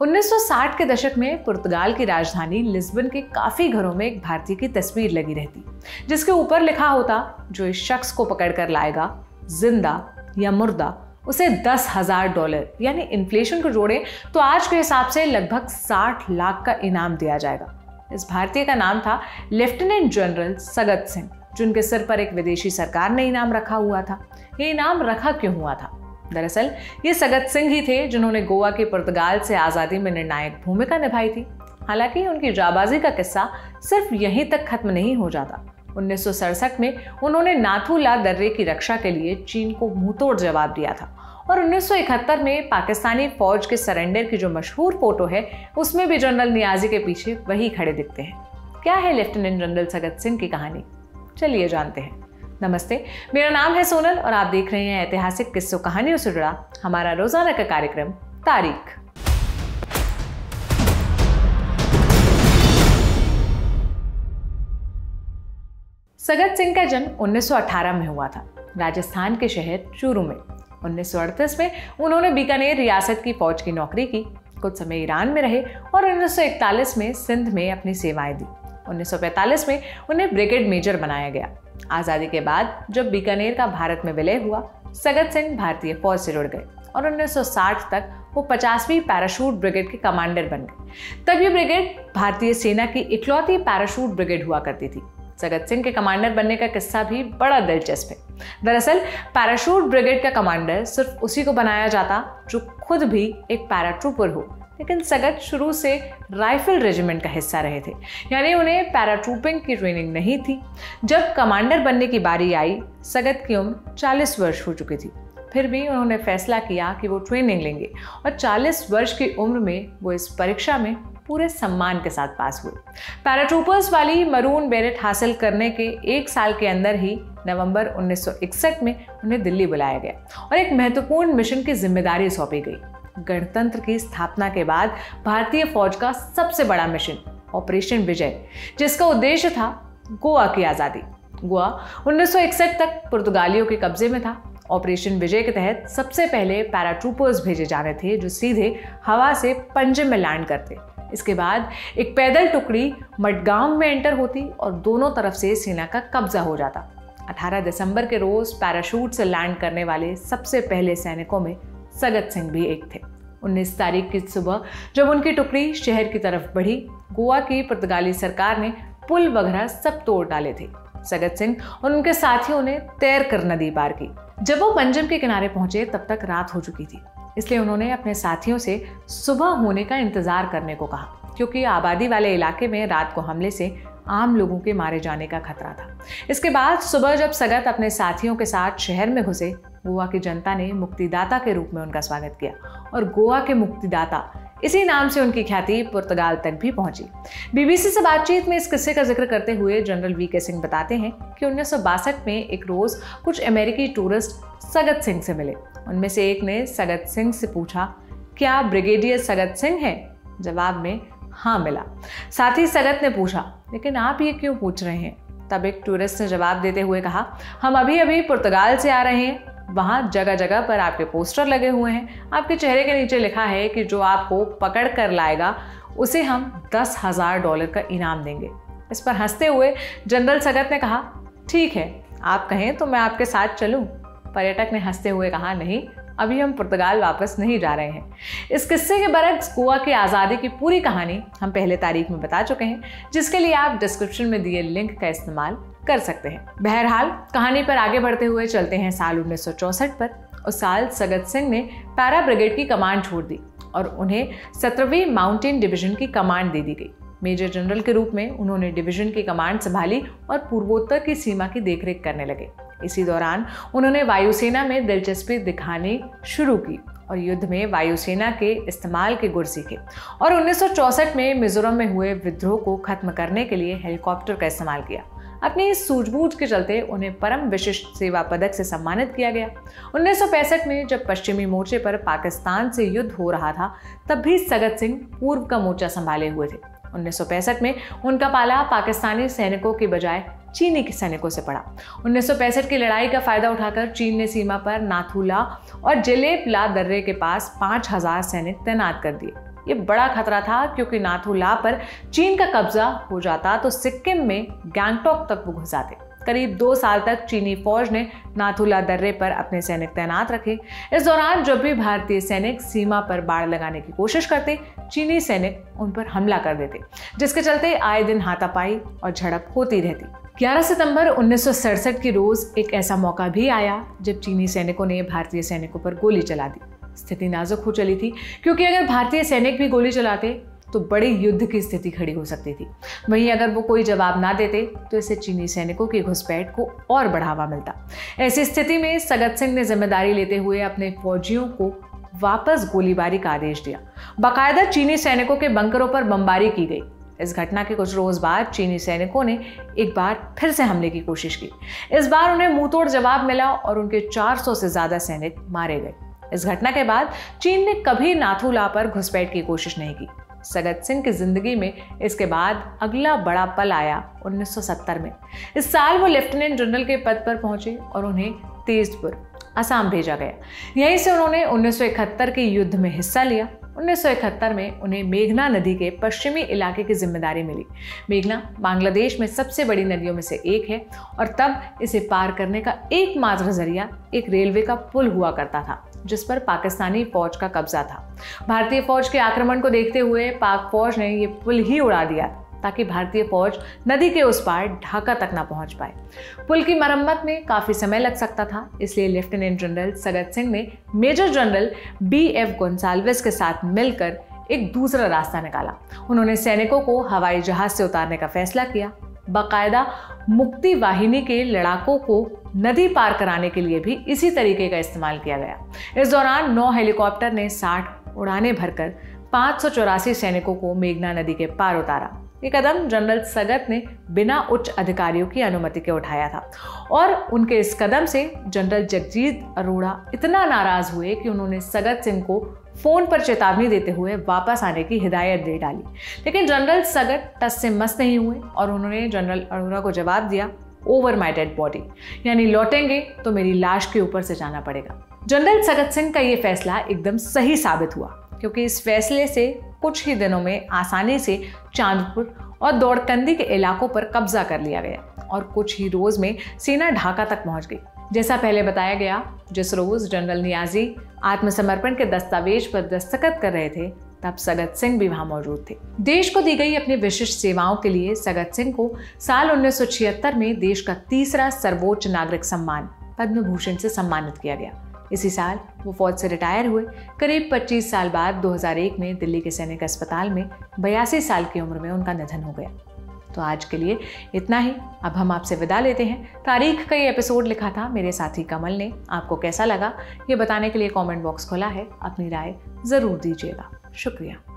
1960 के दशक में पुर्तगाल की राजधानी लिस्बन के काफ़ी घरों में एक भारतीय की तस्वीर लगी रहती, जिसके ऊपर लिखा होता, जो इस शख्स को पकड़ कर लाएगा, ज़िंदा या मुर्दा, उसे दस हज़ार डॉलर, यानी इन्फ्लेशन को जोड़े तो आज के हिसाब से लगभग साठ लाख का इनाम दिया जाएगा। इस भारतीय का नाम था लेफ्टिनेंट जनरल सगत सिंह, जिनके सिर पर एक विदेशी सरकार ने इनाम रखा हुआ था। ये इनाम रखा क्यों हुआ था? दरअसल, ये सगत सिंह ही थे जिन्होंने गोवा के पुर्तगाल से आज़ादी में निर्णायक भूमिका निभाई थी। हालाँकि उनकी जाबाजी का किस्सा सिर्फ़ यहीं तक खत्म नहीं हो जाता। उन्नीस सौ सड़सठ में उन्होंने नाथूला दर्रे की रक्षा के लिए चीन को मुंहतोड़ जवाब दिया था और 1971 में पाकिस्तानी फौज के सरेंडर की जो मशहूर फ़ोटो है, उसमें भी जनरल नियाजी के पीछे वही खड़े दिखते हैं। क्या है लेफ्टिनेंट जनरल सगत सिंह की कहानी? चलिए जानते हैं। नमस्ते। मेरा नाम है सोनल और आप देख रहे हैं ऐतिहासिक किस्सों कहानियों से जुड़ा हमारा रोज़ाना का कार्यक्रम, तारीख। सगत सिंह का जन्म 1918 में हुआ था, राजस्थान के शहर चूरू में। 1938 में उन्होंने बीकानेर रियासत की फौज की नौकरी की, कुछ समय ईरान में रहे और 1941 में सिंध में अपनी सेवाएँ दी। 1945 में उन्हें ब्रिगेड मेजर बनाया गया। आज़ादी के बाद जब बीकानेर का भारत में विलय हुआ, सगत सिंह भारतीय फौज से जुड़ गए और 1960 तक वो 50वीं पैराशूट ब्रिगेड के कमांडर बन गए। तब ये ब्रिगेड भारतीय सेना की इकलौती पैराशूट ब्रिगेड हुआ करती थी। सगत सिंह के कमांडर बनने का किस्सा भी बड़ा दिलचस्प है। दरअसल, पैराशूट ब्रिगेड का कमांडर सिर्फ़ उसी को बनाया जाता जो खुद भी एक पैराट्रूपर हो। लेकिन सगत शुरू से राइफल रेजिमेंट का हिस्सा रहे थे। यानी उन्हें पैराट्रूपिंग की ट्रेनिंग नहीं थी। जब कमांडर बनने की बारी आई, सगत की उम्र 40 वर्ष हो चुकी थी। फिर भी उन्होंने फैसला किया कि वो ट्रेनिंग लेंगे और 40 वर्ष की उम्र में वो इस परीक्षा में पूरे सम्मान के साथ पास हुए। पैराट्रूपर्स वाली मरून बेरेट हासिल करने के एक साल के अंदर ही नवंबर 1961 में उन्हें दिल्ली बुलाया गया और एक महत्वपूर्ण मिशन की ज़िम्मेदारी सौंपी गई। गणतंत्र की स्थापना के बाद भारतीय फौज का सबसे बड़ा मिशन ऑपरेशन विजय जिसका उद्देश्य था गोवा की आज़ादी। गोवा 1961 तक पुर्तगालियों के कब्जे में था। ऑपरेशन विजय के तहत सबसे पहले पैराट्रूपर्स भेजे जाने थे, जो सीधे हवा से पंजे में लैंड करते। इसके बाद एक पैदल टुकड़ी मडगांव में एंटर होती और दोनों तरफ़ से सेना का कब्जा हो जाता। 18 दिसंबर के रोज पैराशूट से लैंड करने वाले सबसे पहले सैनिकों में सगत सिंह भी एक थे। 19 तारीख की सुबह जब उनकी टुकड़ी शहर की तरफ़ बढ़ी, गोवा की पुर्तगाली सरकार ने पुल वगैरह सब तोड़ डाले थे। सगत सिंह और उनके साथियों ने तैर कर नदी पार की। जब वो पंजम के किनारे पहुँचे, तब तक रात हो चुकी थी। इसलिए उन्होंने अपने साथियों से सुबह होने का इंतज़ार करने को कहा, क्योंकि आबादी वाले इलाके में रात को हमले से आम लोगों के मारे जाने का खतरा था। इसके बाद सुबह जब सगत अपने साथियों के साथ शहर में घुसे गोवा की जनता ने मुक्तिदाता के रूप में उनका स्वागत किया और गोवा के मुक्तिदाता इसी नाम से उनकी ख्याति पुर्तगाल तक भी पहुँची। बीबीसी से बातचीत में इस किस्से का ज़िक्र करते हुए जनरल वी के सिंह बताते हैं कि उन्नीस सौ बासठ में एक रोज कुछ अमेरिकी टूरिस्ट सगत सिंह से मिले। उनमें से एक ने सगत सिंह से पूछा, क्या ब्रिगेडियर सगत सिंह है? जवाब में हाँ मिला। साथ ही सगत ने पूछा, लेकिन आप ये क्यों पूछ रहे हैं? तब एक टूरिस्ट ने जवाब देते हुए कहा, हम अभी अभी पुर्तगाल से आ रहे हैं। वहाँ जगह जगह पर आपके पोस्टर लगे हुए हैं। आपके चेहरे के नीचे लिखा है कि जो आपको पकड़ कर लाएगा, उसे हम दस हज़ार डॉलर का इनाम देंगे। इस पर हँसते हुए जनरल सगत ने कहा, ठीक है, आप कहें तो मैं आपके साथ चलूँ। पर्यटक ने हँसते हुए कहा, नहीं, अभी हम पुर्तगाल वापस नहीं जा रहे हैं। इस किस्से के बरक्स गोवा की आज़ादी की पूरी कहानी हम पहले तारीख में बता चुके हैं, जिसके लिए आप डिस्क्रिप्शन में दिए लिंक का इस्तेमाल कर सकते हैं। बहरहाल, कहानी पर आगे बढ़ते हुए चलते हैं साल उन्नीस पर उस साल सगत सिंह ने पैरा ब्रिगेड की कमांड छोड़ दी, और उन्हें सत्रहवीं माउंटेन डिवीज़न की कमांड दे दी गई। मेजर जनरल के रूप में उन्होंने डिवीज़न की कमांड संभाली और पूर्वोत्तर की सीमा की देखरेख करने लगे। इसी दौरान उन्होंने वायुसेना में दिलचस्पी दिखानी शुरू की और युद्ध में वायुसेना के इस्तेमाल के गुर सीखे। और उन्नीस में मिजोरम में हुए विद्रोह को खत्म करने के लिए हेलीकॉप्टर का इस्तेमाल किया। अपनी इस सूझबूझ के चलते उन्हें परम विशिष्ट सेवा पदक से सम्मानित किया गया। उन्नीस सौ पैंसठ में जब पश्चिमी मोर्चे पर पाकिस्तान से युद्ध हो रहा था, तब भी सगत सिंह पूर्व का मोर्चा संभाले हुए थे। उन्नीस सौ पैंसठ में उनका पाला पाकिस्तानी सैनिकों के बजाय चीनी के सैनिकों से पड़ा। उन्नीस सौ पैंसठ की लड़ाई का फ़ायदा उठाकर चीन ने सीमा पर नाथुला और जेलेपला दर्रे के पास पाँच हज़ार सैनिक तैनात कर दिए। ये बड़ा खतरा था क्योंकि नाथुला पर चीन का कब्जा हो जाता तो सिक्किम में गैंगटॉक तक वो घुस आते करीब दो साल तक चीनी फौज ने नाथुला दर्रे पर अपने सैनिक तैनात रखे। इस दौरान जब भी भारतीय सैनिक सीमा पर बाढ़ लगाने की कोशिश करते, चीनी सैनिक उन पर हमला कर देते, जिसके चलते आए दिन हाथापाई और झड़प होती रहती। 11 सितंबर उन्नीस की रोज एक ऐसा मौका भी आया जब चीनी सैनिकों ने भारतीय सैनिकों पर गोली चला दी। स्थिति नाजुक हो चली थी। क्योंकि अगर भारतीय सैनिक भी गोली चलाते तो बड़े युद्ध की स्थिति खड़ी हो सकती थी। वहीं अगर वो कोई जवाब ना देते तो इसे चीनी सैनिकों की घुसपैठ को और बढ़ावा मिलता। ऐसी स्थिति में सगत सिंह ने ज़िम्मेदारी लेते हुए अपने फौजियों को वापस गोलीबारी का आदेश दिया। बाकायदा चीनी सैनिकों के बंकरों पर बमबारी की गई। इस घटना के कुछ रोज बाद चीनी सैनिकों ने एक बार फिर से हमले की कोशिश की। इस बार उन्हें मुंहतोड़ जवाब मिला और उनके 400 से ज़्यादा सैनिक मारे गए। इस घटना के बाद चीन ने कभी नाथुला पर घुसपैठ की कोशिश नहीं की। सगत सिंह की ज़िंदगी में इसके बाद अगला बड़ा पल आया 1970 में। इस साल वो लेफ्टिनेंट जनरल के पद पर पहुँचे और उन्हें तेजपुर, असम भेजा गया। यहीं से उन्होंने 1971 के युद्ध में हिस्सा लिया। 1971 में उन्हें मेघना नदी के पश्चिमी इलाके की ज़िम्मेदारी मिली। मेघना बांग्लादेश में सबसे बड़ी नदियों में से एक है और तब इसे पार करने का एकमात्र ज़रिया एक रेलवे का पुल हुआ करता था। जिस पर पाकिस्तानी फौज का कब्जा था। भारतीय फौज के आक्रमण को देखते हुए पाक फौज ने ये पुल ही उड़ा दिया ताकि भारतीय फौज नदी के उस पार ढाका तक ना पहुँच पाए। पुल की मरम्मत में काफ़ी समय लग सकता था, इसलिए लेफ्टिनेंट जनरल सगत सिंह ने major general B F Gonsalves के साथ मिलकर एक दूसरा रास्ता निकाला। उन्होंने सैनिकों को हवाई जहाज़ से उतारने का फैसला किया। बाकायदा मुक्ति वाहिनी के लड़ाकों को नदी पार कराने के लिए भी इसी तरीके का इस्तेमाल किया गया। इस दौरान नौ हेलीकॉप्टर ने साठ उड़ाने भरकर पाँच सैनिकों को मेघना नदी के पार उतारा। ये कदम जनरल सगत ने बिना उच्च अधिकारियों की अनुमति के उठाया था। और उनके इस कदम से जनरल जगजीत अरोड़ा इतना नाराज़ हुए कि उन्होंने सगत सिंह को फ़ोन पर चेतावनी देते हुए वापस आने की हिदायत दे डाली। लेकिन जनरल सगत टस से मस्त नहीं हुए और उन्होंने जनरल अरोड़ा को जवाब दिया ओवर माई डेड बॉडी यानी लौटेंगे तो मेरी लाश के ऊपर से जाना पड़ेगा। जनरल सगत सिंह का ये फैसला एकदम सही साबित हुआ। क्योंकि इस फैसले से, कुछ ही दिनों में आसानी से चांदपुर और दौड़कंदी के इलाकों पर कब्जा कर लिया गया और कुछ ही रोज में सेना ढाका तक पहुँच गई। जैसा पहले बताया गया, जिस रोज जनरल नियाजी आत्मसमर्पण के दस्तावेज़ पर दस्तखत कर रहे थे, तब सगत सिंह भी वहाँ मौजूद थे। देश को दी गई अपनी विशिष्ट सेवाओं के लिए सगत सिंह को साल उन्नीस सौ छिहत्तर में देश का तीसरा सर्वोच्च नागरिक सम्मान पद्म भूषण से सम्मानित किया गया। इसी साल वो फौज से रिटायर हुए। करीब 25 साल बाद 2001 में दिल्ली के सैनिक अस्पताल में बयासी साल की उम्र में उनका निधन हो गया। तो आज के लिए इतना ही। अब हम आपसे विदा लेते हैं। तारीख का ये एपिसोड लिखा था मेरे साथी कमल ने। आपको कैसा लगा? ये बताने के लिए कमेंट बॉक्स खोला है। अपनी राय ज़रूर दीजिएगा। शुक्रिया।